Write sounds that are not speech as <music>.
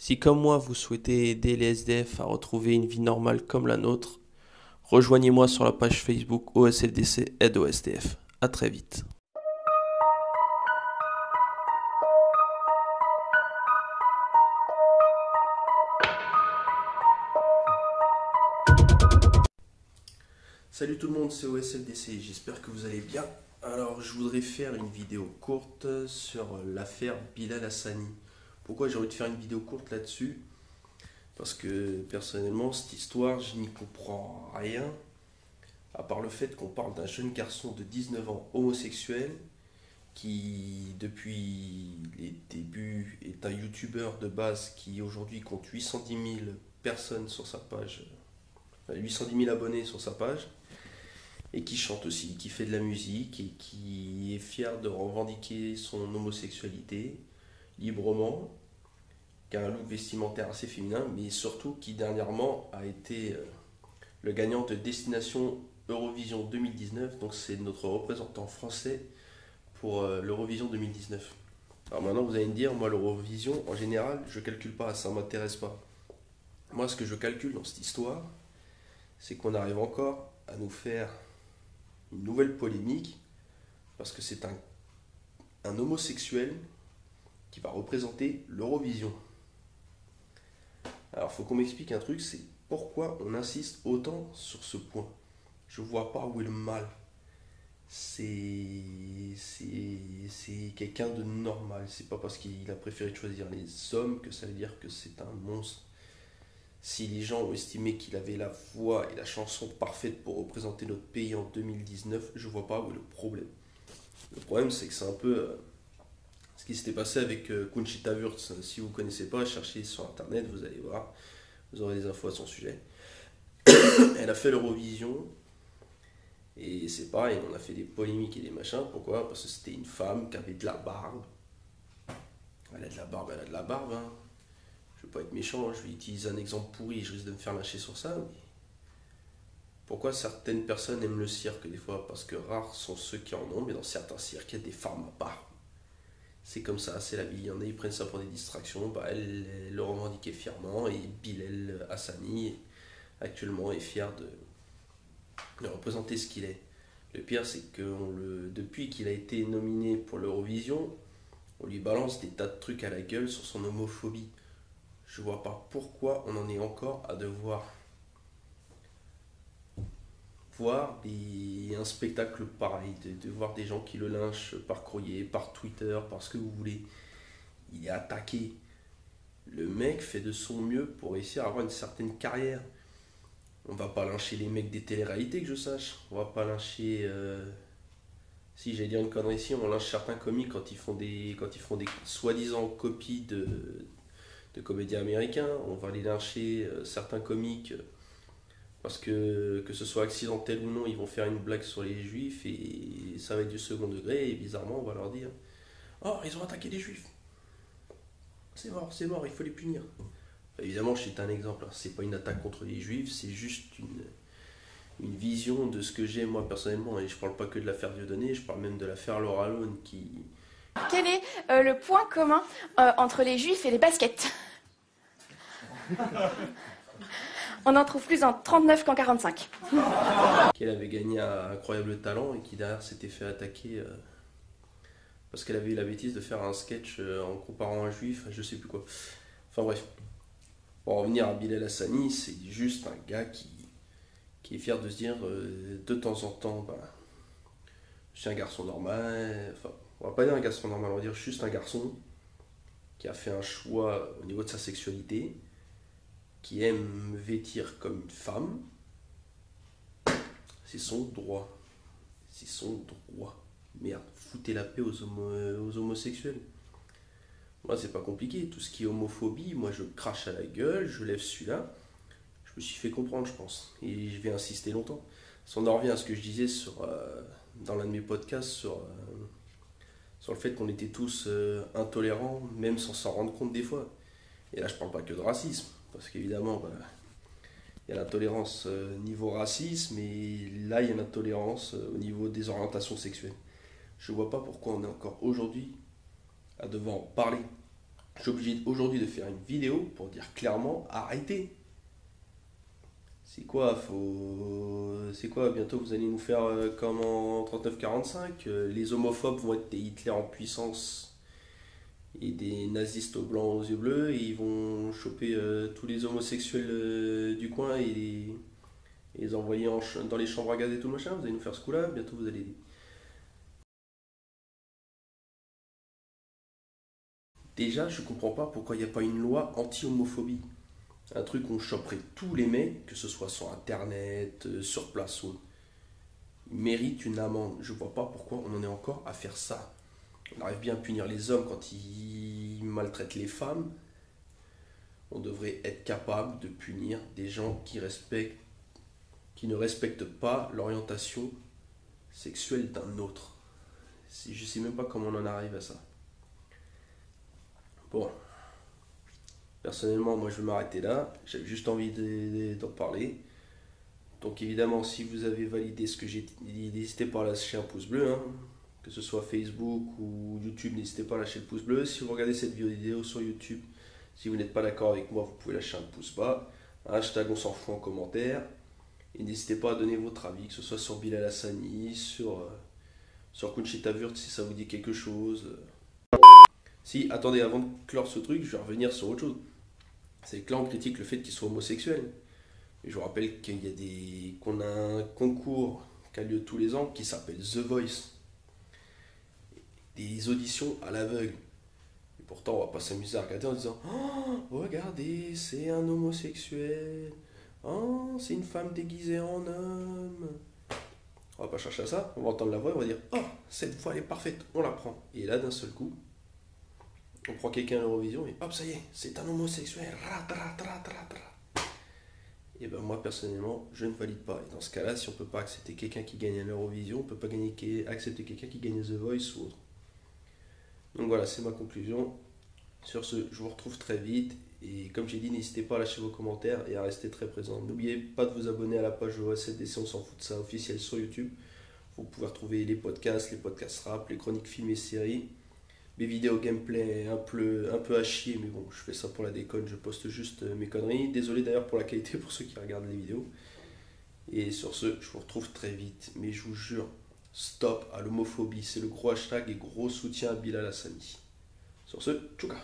Si comme moi vous souhaitez aider les SDF à retrouver une vie normale comme la nôtre, rejoignez-moi sur la page Facebook OSLDC Aide au SDF. A très vite. Salut tout le monde, c'est OSLDC, j'espère que vous allez bien. Alors je voudrais faire une vidéo courte sur l'affaire Bilal Hassani. Pourquoi j'ai envie de faire une vidéo courte là-dessus Parce que personnellement, cette histoire, je n'y comprends rien. À part le fait qu'on parle d'un jeune garçon de 19 ans homosexuel qui, depuis les débuts, est un youtubeur de base qui aujourd'hui compte 810 000 personnes sur sa page, 810 000 abonnés sur sa page et qui chante aussi, qui fait de la musique et qui est fier de revendiquer son homosexualité librement, qui a un look vestimentaire assez féminin, mais surtout qui dernièrement a été euh, le gagnant de Destination Eurovision 2019, donc c'est notre représentant français pour euh, l'Eurovision 2019. Alors maintenant vous allez me dire, moi l'Eurovision en général je calcule pas, ça m'intéresse pas. Moi ce que je calcule dans cette histoire, c'est qu'on arrive encore à nous faire une nouvelle polémique parce que c'est un homosexuel qui va représenter l'Eurovision. Alors, faut qu'on m'explique un truc, c'est pourquoi on insiste autant sur ce point. Je vois pas où est le mal. C'est c'est quelqu'un de normal. C'est pas parce qu'il a préféré choisir les hommes que ça veut dire que c'est un monstre. Si les gens ont estimé qu'il avait la voix et la chanson parfaite pour représenter notre pays en 2019, je vois pas où est le problème. Le problème, c'est que c'est un peu euh, qui s'était passé avec euh, Kunchita Wurtz. Si vous ne connaissez pas, cherchez sur internet, vous allez voir, vous aurez des infos à son sujet. <coughs> Elle a fait l'Eurovision, et c'est pareil, on a fait des polémiques et des machins. Pourquoi? Parce que c'était une femme qui avait de la barbe. Elle a de la barbe, elle a de la barbe. Hein je veux pas être méchant, je vais utiliser un exemple pourri, je risque de me faire lâcher sur ça. Pourquoi certaines personnes aiment le cirque des fois? Parce que rares sont ceux qui en ont, mais dans certains cirques, il y a des femmes à part. C'est comme ça, c'est la vie. Il y en a, ils prennent ça pour des distractions. Bah, elle, le revendiquait fièrement et Bilal Hassani, actuellement, est fier de, représenter ce qu'il est. Le pire, c'est que depuis qu'il a été nominé pour l'Eurovision, on lui balance des tas de trucs à la gueule sur son homophobie je vois pas pourquoi on en est encore à devoir voir un spectacle pareil, de, voir des gens qui le lynchent par courrier, par Twitter, par ce que vous voulez. Il est attaqué. Le mec fait de son mieux pour réussir à avoir une certaine carrière. On va pas lyncher les mecs des téléréalités que je sache. On va pas lyncher. Euh, si j'allais dire une connerie ici, on lynche certains comiques quand ils font des, quand ils font des soi-disant copies de, de comédiens américains, on va aller lyncher euh, certains comiques euh, parce que que ce soit accidentel ou non, ils vont faire une blague sur les juifs et ça va être du second degré et bizarrement on va leur dire Oh, ils ont attaqué les juifs. C'est mort, c'est mort, il faut les punir. évidemment, c'est un exemple, hein. c'est pas une attaque contre les juifs, c'est juste une, une vision de ce que j'ai moi personnellement. Et je parle pas que de l'affaire Dieudonné, je parle même de l'affaire Laura Lone qui. Quel est euh, le point commun entre les juifs et les baskets? <laughs> on en trouve plus en 39 qu'en 45. Qu'elle avait gagné un incroyable talent et qui derrière s'était fait attaquer euh, parce qu'elle avait eu la bêtise de faire un sketch euh, en comparant un juif, je sais plus quoi. Enfin bref. Pour revenir à Bilal Hassani, c'est juste un gars qui, est fier de se dire euh, de temps en temps, bah, je suis un garçon normal. Enfin, on va pas dire un garçon normal, on va dire juste un garçon qui a fait un choix au niveau de sa sexualité qui aime vêtir comme une femme, c'est son droit. C'est son droit. Merde, foutez la paix aux, homosexuels. Moi, c'est pas compliqué. Tout ce qui est homophobie, moi, je crache à la gueule, je lève celui-là. Je me suis fait comprendre, je pense. Et je vais insister longtemps. On en revient à ce que je disais sur, euh, dans l'un de mes podcasts sur, euh, sur le fait qu'on était tous euh, intolérants, même sans s'en rendre compte des fois. Et là, je parle pas que de racisme parce qu'évidemment, bah, il y a l'intolérance euh, niveau racisme, et là, il y a l'intolérance euh, au niveau des orientations sexuelles. Je ne vois pas pourquoi on est encore aujourd'hui à devoir en parler. Je suis obligé aujourd'hui de faire une vidéo pour dire clairement arrêtez. C'est quoi faut... Quoi Bientôt vous allez nous faire comme en 39-45 euh, Les homophobes vont être des Hitler en puissance et des nazistes aux blancs aux yeux bleus et ils vont choper euh, tous les homosexuels du coin et les, envoyer en dans les chambres à gaz et tout le machin. Vous allez nous faire ce coup-là. Bientôt vous allez Déjà, je comprends pas pourquoi il n'y a pas une loi anti-homophobie. Un truc où on choperait tous les mecs, que ce soit sur internet, euh, sur place ou. Ils méritent une amende. Je vois pas pourquoi on en est encore à faire ça. On arrive bien à punir les hommes quand ils maltraitent les femmes. On devrait être capable de punir des gens qui respectent qui ne respectent pas l'orientation sexuelle d'un autre. Je sais même pas comment on en arrive à ça. Bon. Personnellement, moi je vais m'arrêter là. J'avais juste envie d'en parler. Donc évidemment, si vous avez validé ce que j'ai dit, n'hésitez pas à lâcher un pouce bleu. Hein. Que ce soit Facebook ou YouTube, n'hésitez pas à lâcher le pouce bleu. Si vous regardez cette vidéo sur YouTube, si vous n'êtes pas d'accord avec moi, vous pouvez lâcher un pouce bas. Un hashtag on s'en fout en commentaire. Et n'hésitez pas à donner votre avis, que ce soit sur Bilal Hassani, sur, euh, sur si ça vous dit quelque chose. Si, attendez, avant de clore ce truc, je vais revenir sur autre chose. C'est que là, on critique le fait qu'il soit homosexuel. Et je vous rappelle qu'il y a des, qu'on a un concours qui a lieu tous les ans qui s'appelle The Voice. Des auditions à l'aveugle. Et pourtant, on va pas s'amuser à regarder en disant Oh, regardez, c'est un homosexuel. Oh, c'est une femme déguisée en homme. On va pas chercher à ça. On va entendre la voix et on va dire Oh, cette voix elle est parfaite, on la prend. Et là, d'un seul coup, on prend quelqu'un à l'Eurovision et hop, ça y est, c'est un homosexuel. Et ben moi personnellement, je ne valide pas. Et dans ce cas-là, si on peut pas accepter quelqu'un qui gagne à l'Eurovision, on peut pas gagner, accepter quelqu'un qui gagne The Voice ou autre. Donc voilà, c'est ma conclusion. Sur ce, je vous retrouve très vite. Et comme j'ai dit, n'hésitez pas à lâcher vos commentaires et à rester très présent. N'oubliez pas de vous abonner à la page OS7DC, on s'en fout de ça, officielle sur YouTube. Vous pouvez retrouver les podcasts, les podcasts rap, les chroniques films et séries mes vidéos gameplay un peu, un peu à chier, mais bon, je fais ça pour la déconne, je poste juste euh, mes conneries. Désolé d'ailleurs pour la qualité pour ceux qui regardent les vidéos. Et sur ce, je vous retrouve très vite, mais je vous jure, stop à l'homophobie, c'est le gros hashtag et gros soutien à Bilal Hassani. Sur ce, tchouka